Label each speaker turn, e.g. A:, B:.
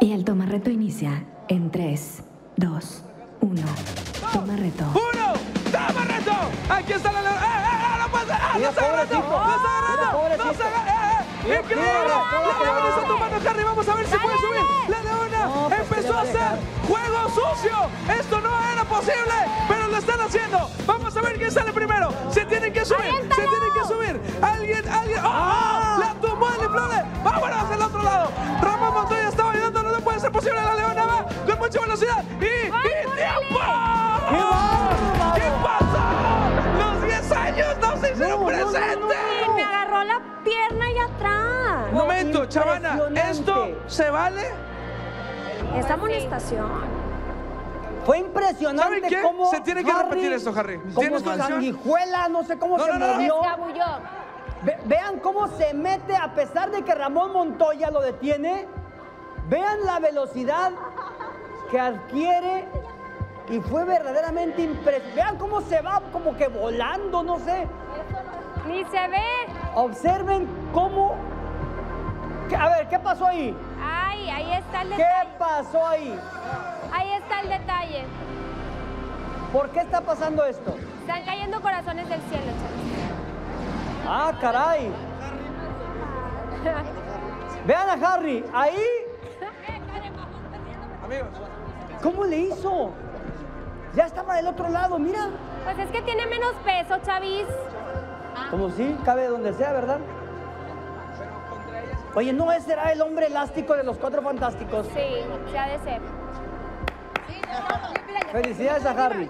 A: Y el toma reto inicia en 3, 2, 1. Toma reto.
B: ¡Uno! ¡Toma reto! Aquí está la leona. ¡Eh, eh, eh! ¡No pasa! ¡Ah,
C: Mira,
B: no se
C: pobrecito.
B: ¡No! ¡No se agarra! ¡Eh, eh! ¡Increíble! La
C: ¿cómo te
B: leona está tomando Harry. Vamos a ver si puede subir. La leona
C: No, pues,
B: empezó
C: ¿qué le
B: a hacer juego sucio. Esto no era posible, pero lo están haciendo. Vamos a ver quién sale primero. Se tienen que subir. Se tienen velocidad. Y, y tiempo.
C: ¡Qué bárbaro!
B: ¿Qué pasó? Los 10 años no se hicieron
C: No, no, no, no,
B: presentes.
D: Sí, me agarró la pierna y atrás.
B: Un momento, Chavana. ¿esto se vale?
D: Es amonestación.
C: Fue
B: ¿Saben
C: impresionante
B: qué?
C: cómo
B: Se tiene que repetir esto, Harry.
C: Como
B: ¿Tienes canción?
C: sanguijuela, no sé cómo
B: No,
C: se
B: no, no, no.
C: movió.
D: Escabulló.
C: Ve- vean cómo se mete a pesar de que Ramón Montoya lo detiene. Vean la velocidad que adquiere y fue verdaderamente impresionante. Vean cómo se va como que volando, no sé.
D: Ni se ve.
C: Observen cómo... ¿Qué- A ver, ¿qué pasó ahí?
D: Ay, ahí está el
C: ¿Qué
D: detalle.
C: pasó ahí?
D: Ahí está el detalle.
C: ¿Por qué está pasando esto?
D: Están cayendo corazones del cielo, chavos.
C: Ah, caray. Vean a Harry, ahí,
B: Amigos,
C: ¿cómo le hizo? Ya estaba del otro lado, mira.
D: Pues es que tiene menos peso, Chavis.
C: Como si cabe donde sea, ¿verdad? Oye, ¿no será el hombre elástico de los cuatro fantásticos?
D: Sí, se ha de ser.
C: Felicidades a Harry.